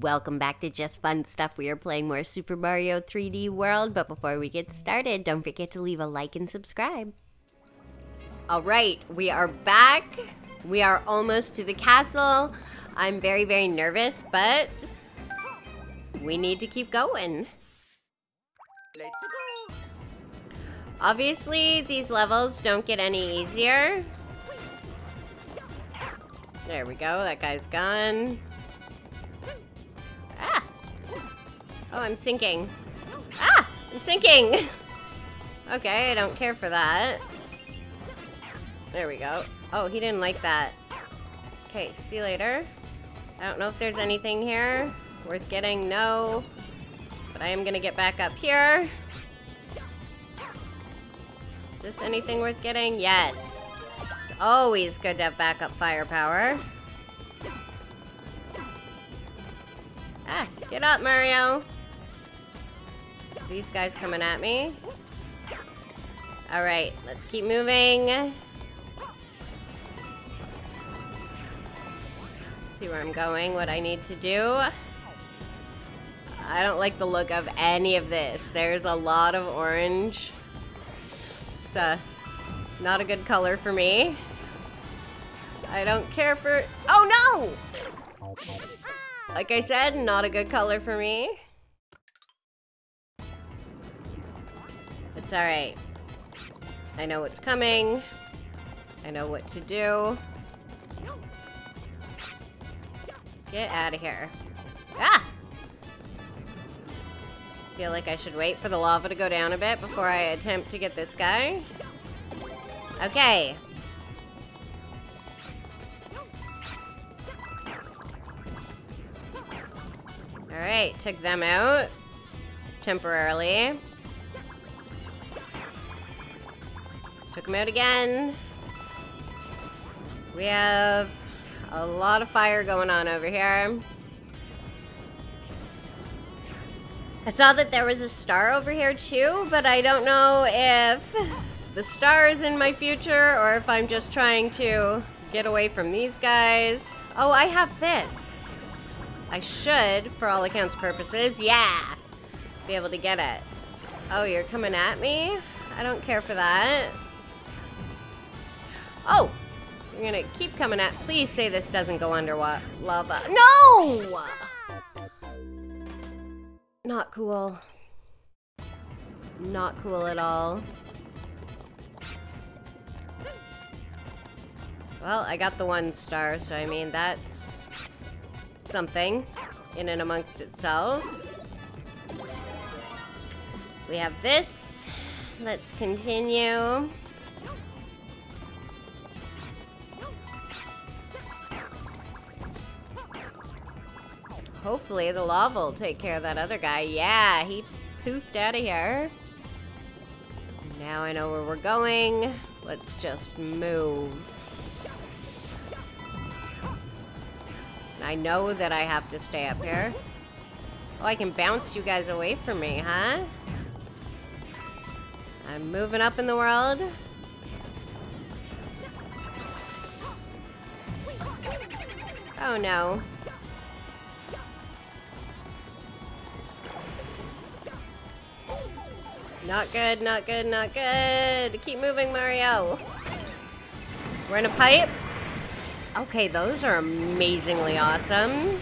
Welcome back to Just Fun Stuff. We are playing more Super Mario 3D World, but before we get started, don't forget to leave a like and subscribe. All right, we are back. We are almost to the castle. I'm very, very nervous, but we need to keep going. Let's go. Obviously, these levels don't get any easier. There we go, that guy's gone. Oh, I'm sinking. Ah! I'm sinking! Okay, I don't care for that. There we go. Oh, he didn't like that. Okay, see you later. I don't know if there's anything here worth getting. No. But I am gonna get back up here. Is this anything worth getting? Yes. It's always good to have backup firepower. Ah, get up, Mario. These guys coming at me. Alright, let's keep moving. See where I'm going, what I need to do. I don't like the look of any of this. There's a lot of orange. It's uh, not a good color for me. I don't care for... Oh no! Like I said, not a good color for me. It's alright. I know what's coming. I know what to do. Get out of here. Ah! Feel like I should wait for the lava to go down a bit before I attempt to get this guy. Okay. Alright, took them out. Temporarily. Took them out again. We have a lot of fire going on over here. I saw that there was a star over here too, but I don't know if the star is in my future or if I'm just trying to get away from these guys. Oh, I have this. I should, for all accounts purposes, yeah, be able to get it. Oh, you're coming at me? I don't care for that. Oh, you're gonna keep coming at- Please say this doesn't go under what lava. No! Not cool. Not cool at all. Well, I got the one star, so I mean, that's something in and amongst itself. We have this. Let's continue. Hopefully the lava will take care of that other guy. Yeah, he poofed out of here. Now I know where we're going. Let's just move. I know that I have to stay up here. Oh, I can bounce you guys away from me, huh? I'm moving up in the world. Oh no. Not good, not good, not good. Keep moving, Mario. We're in a pipe. Okay, those are amazingly awesome.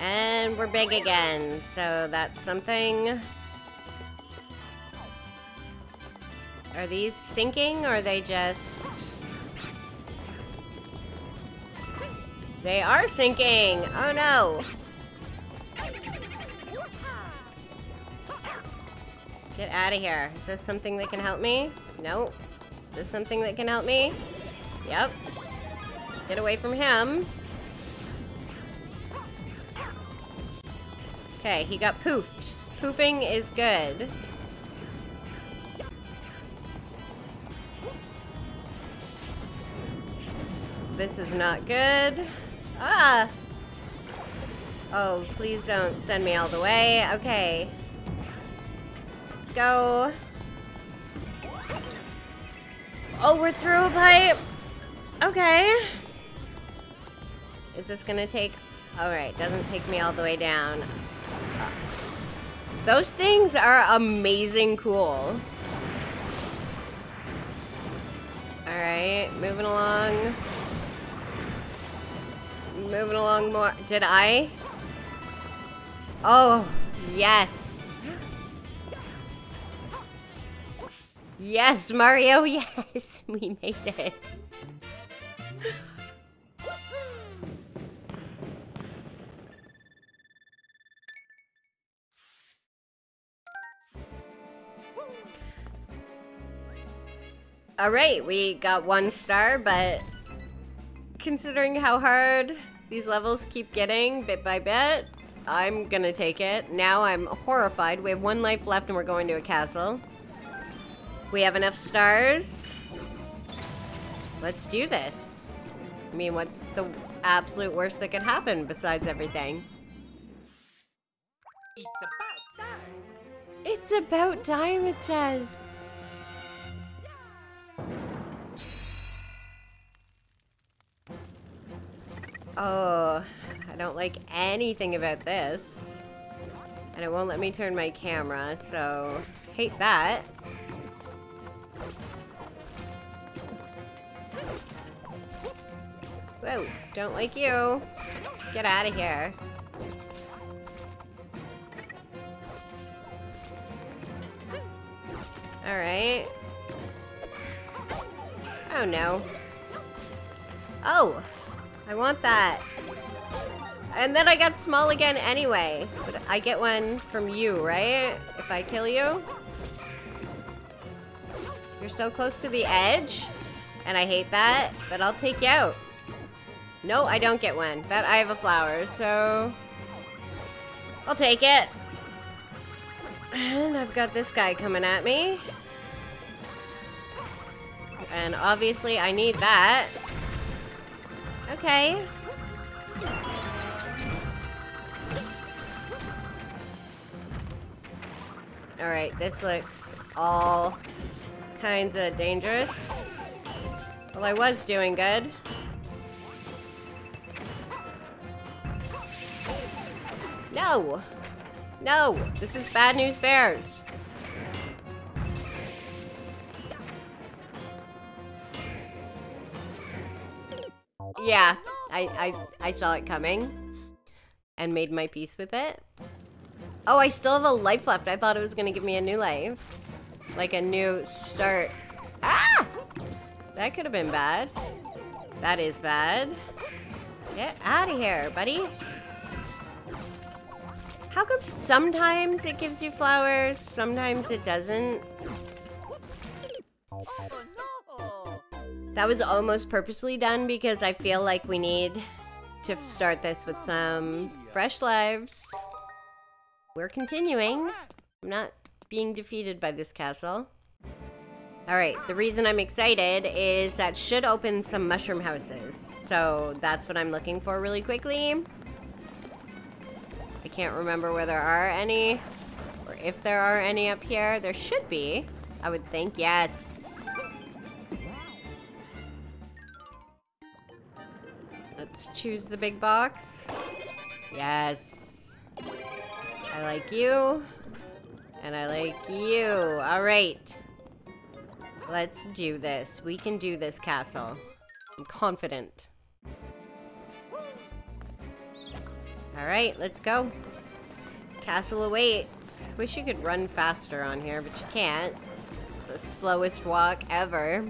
And we're big again, so that's something. Are these sinking, or are they just... They are sinking! Oh no! Get out of here. Is this something that can help me? Nope. Is this something that can help me? Yep. Get away from him. Okay, he got poofed. Poofing is good. This is not good. Ah! Oh, please don't send me all the way. Okay go. Oh, we're through a pipe. Okay. Is this gonna take Alright, doesn't take me all the way down. Those things are amazing cool. Alright, moving along. Moving along more. Did I? Oh, yes. Yes, Mario, yes. We made it. Alright, we got one star, but considering how hard these levels keep getting bit by bit, I'm gonna take it. Now I'm horrified. We have one life left and we're going to a castle. We have enough stars. Let's do this. I mean, what's the absolute worst that could happen besides everything? It's about time. It's about time, it says. Oh, I don't like anything about this. And it won't let me turn my camera, so hate that. Whoa, don't like you. Get out of here. Alright. Oh no. Oh! I want that. And then I got small again anyway. But I get one from you, right? If I kill you? So close to the edge. And I hate that, but I'll take you out. No, I don't get one. But I have a flower, so... I'll take it. And I've got this guy coming at me. And obviously I need that. Okay. Alright, this looks all kinds of dangerous. Well, I was doing good. No! No! This is bad news bears. Yeah, I, I, I saw it coming and made my peace with it. Oh, I still have a life left. I thought it was to give me a new life. Like a new start. Ah! That could have been bad. That is bad. Get out of here, buddy. How come sometimes it gives you flowers, sometimes it doesn't? That was almost purposely done because I feel like we need to start this with some fresh lives. We're continuing. I'm not being defeated by this castle. Alright, the reason I'm excited is that should open some mushroom houses. So that's what I'm looking for really quickly. I can't remember where there are any, or if there are any up here. There should be, I would think. Yes. Let's choose the big box. Yes. I like you. And I like you. Alright. Let's do this. We can do this, castle. I'm confident. Alright, let's go. Castle awaits. Wish you could run faster on here, but you can't. It's the slowest walk ever.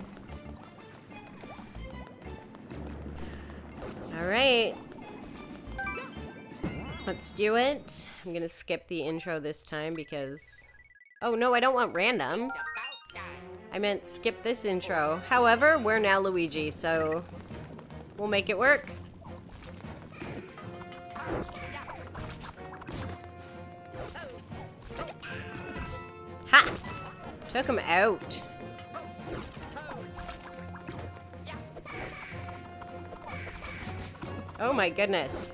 Alright. Let's do it. I'm gonna skip the intro this time because... Oh no, I don't want random. I meant skip this intro. However, we're now Luigi, so we'll make it work. Ha! Took him out. Oh my goodness.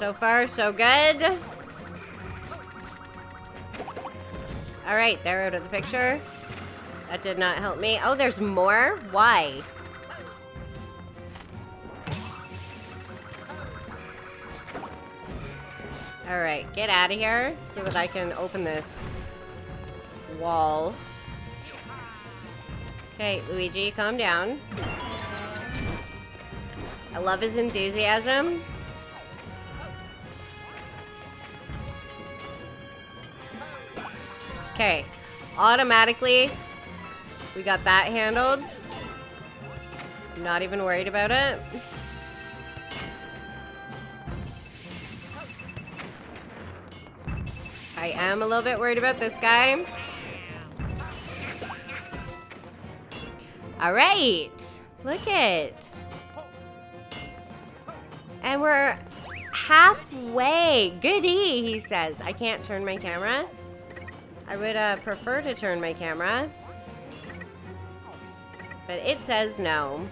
So far, so good. Alright, they're out of the picture. That did not help me. Oh, there's more? Why? Alright, get out of here so that I can open this wall. Okay, Luigi, calm down. I love his enthusiasm. Okay, automatically, we got that handled. Not even worried about it. I am a little bit worried about this guy. All right, look it. And we're halfway. Goody, he says. I can't turn my camera. I would uh, prefer to turn my camera. But it says no.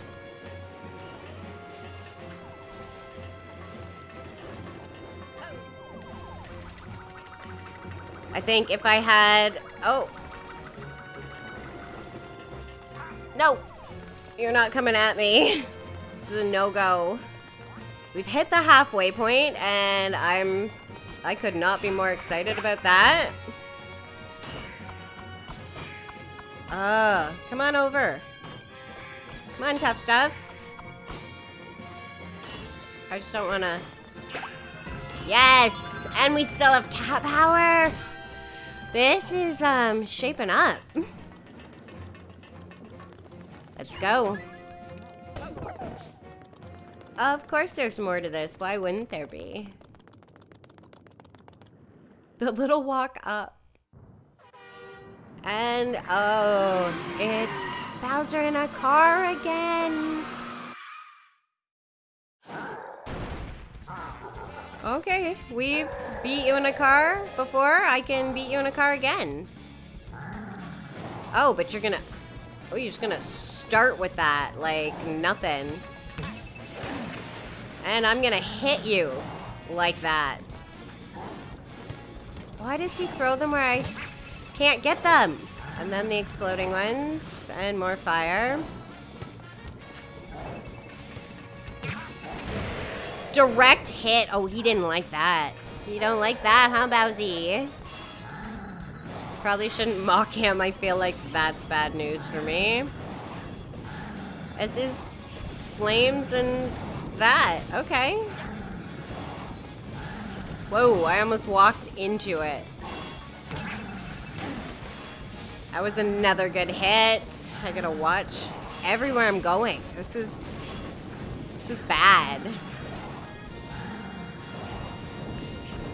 I think if I had... Oh. No. You're not coming at me. This is a no-go. We've hit the halfway point, and I'm... I could not be more excited about that. Uh, come on over. Come on, tough stuff. I just don't want to... Yes! And we still have cat power! This is, um, shaping up. Let's go. Of course there's more to this. Why wouldn't there be? The little walk up. And, oh, it's Bowser in a car again. Okay, we've beat you in a car before. I can beat you in a car again. Oh, but you're gonna... Oh, you're just gonna start with that like nothing. And I'm gonna hit you like that. Why does he throw them where I can't get them? And then the exploding ones. And more fire. Direct hit. Oh, he didn't like that. You don't like that, huh, Bowsy? Probably shouldn't mock him. I feel like that's bad news for me. As is flames and that. Okay. Whoa, I almost walked into it. That was another good hit. I gotta watch everywhere I'm going. This is... This is bad.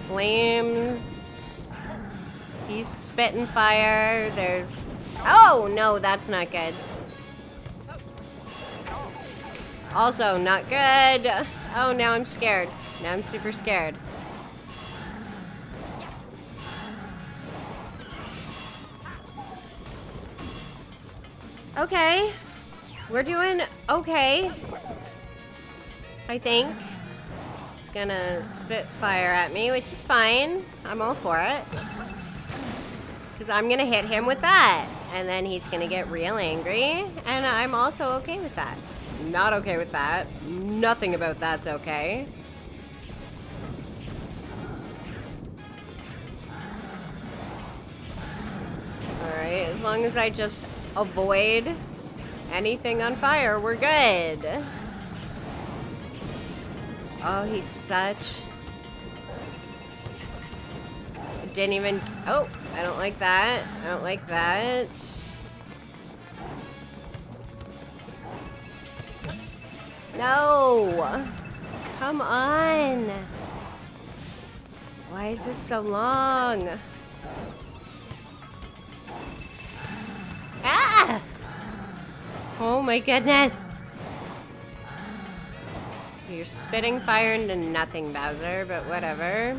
Flames. He's spitting fire. There's... Oh, no, that's not good. Also, not good. Oh, now I'm scared. Now I'm super scared. Okay. We're doing okay. I think. It's gonna spit fire at me, which is fine. I'm all for it. Because I'm gonna hit him with that. And then he's gonna get real angry. And I'm also okay with that. Not okay with that. Nothing about that's okay. Alright, as long as I just avoid anything on fire, we're good. Oh, he's such... Didn't even... Oh, I don't like that. I don't like that. No! Come on! Why is this so long? Ah! Oh my goodness! You're spitting fire into nothing, Bowser, but whatever.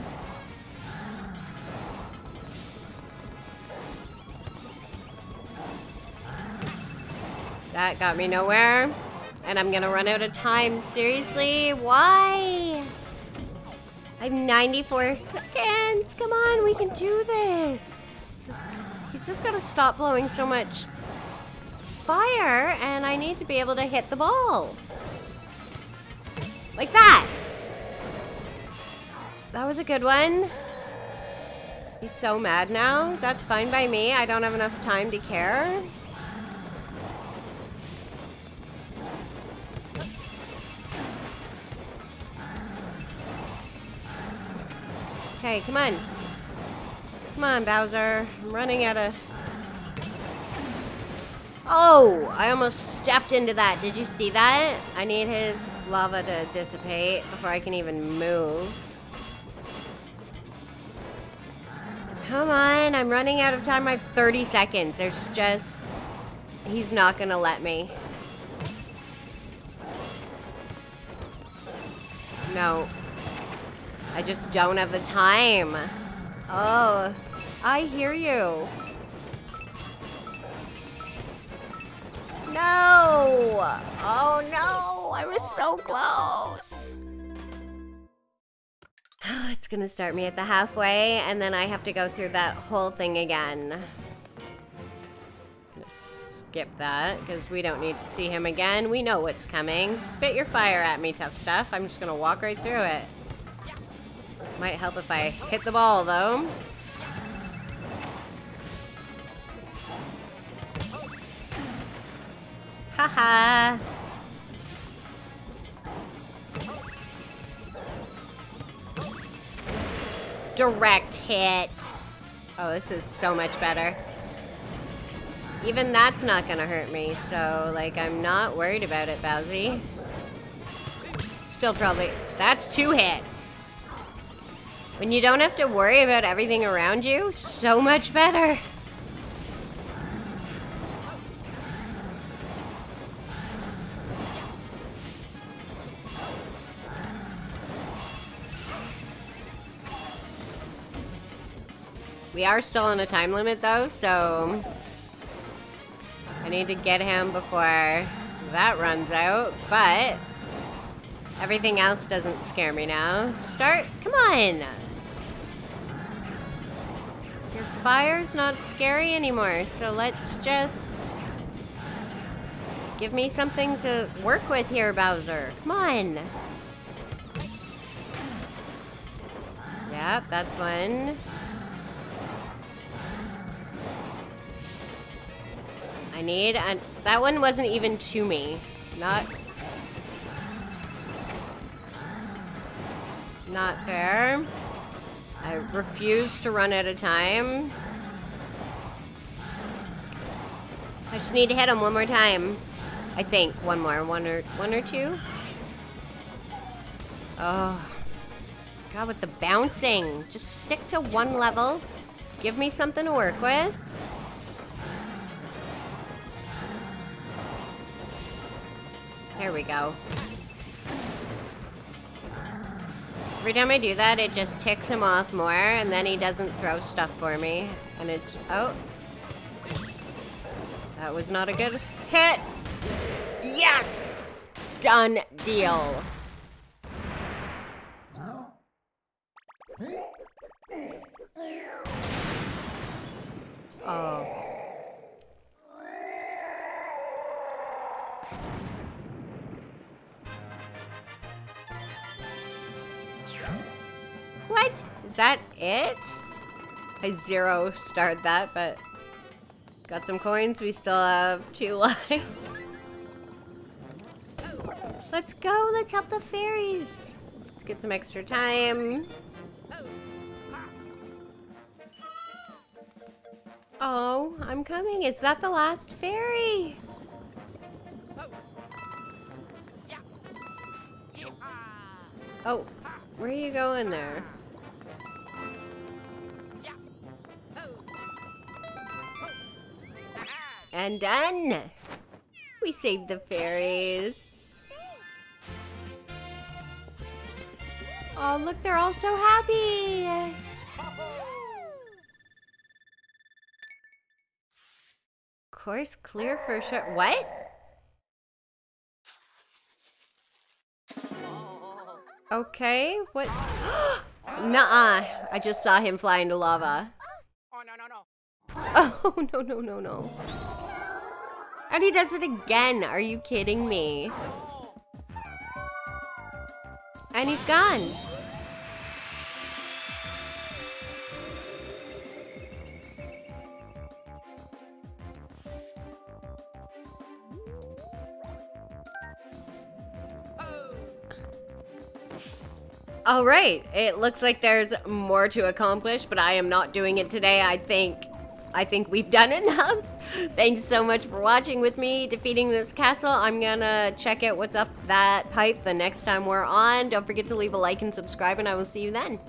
That got me nowhere. And I'm gonna run out of time. Seriously? Why? I have 94 seconds. Come on, we can do this. Just gotta stop blowing so much fire, and I need to be able to hit the ball. Like that. that was a good one. He's so mad now. That's fine by me. I don't have enough time to care. Okay, come on. Come on, Bowser. I'm running out of... Oh, I almost stepped into that. Did you see that? I need his lava to dissipate before I can even move. Come on, I'm running out of time. I have 30 seconds. There's just... He's not gonna let me. No. I just don't have the time. Oh, I hear you. No! Oh no! I was so close! it's gonna start me at the halfway, and then I have to go through that whole thing again. skip that, because we don't need to see him again. We know what's coming. Spit your fire at me, tough stuff. I'm just gonna walk right through it. Might help if I hit the ball, though. Haha. Direct hit. Oh, this is so much better. Even that's not gonna hurt me, so, like, I'm not worried about it, Bowsy. Still probably... That's two hits. When you don't have to worry about everything around you, so much better. We are still on a time limit though, so I need to get him before that runs out, but everything else doesn't scare me now. Start, come on. Your fire's not scary anymore, so let's just give me something to work with here, Bowser. Come on. Yep, that's one. I need, and that one wasn't even to me. Not, not fair. I refuse to run out of time. I just need to hit him one more time. I think one more, one or one or two. Oh, God, with the bouncing, just stick to one level. Give me something to work with. We go. Every time I do that, it just ticks him off more, and then he doesn't throw stuff for me. And it's... Oh. That was not a good hit. Yes! Done deal. What? Is that it? I zero starred that, but got some coins. We still have two lives. Let's go. Let's help the fairies. Let's get some extra time. Oh, I'm coming. Is that the last fairy? Oh, where are you going there? And done! We saved the fairies. Oh, look, they're all so happy! Course clear for sure. What? Okay, what? Nuh-uh. I just saw him fly into lava. Oh, no, no, no. Oh, no, no, no, no. And he does it again. Are you kidding me? And he's gone. All right, it looks like there's more to accomplish, but I am not doing it today. I think, I think we've done enough. Thanks so much for watching with me, defeating this castle. I'm gonna check out what's up that pipe the next time we're on. Don't forget to leave a like and subscribe, and I will see you then.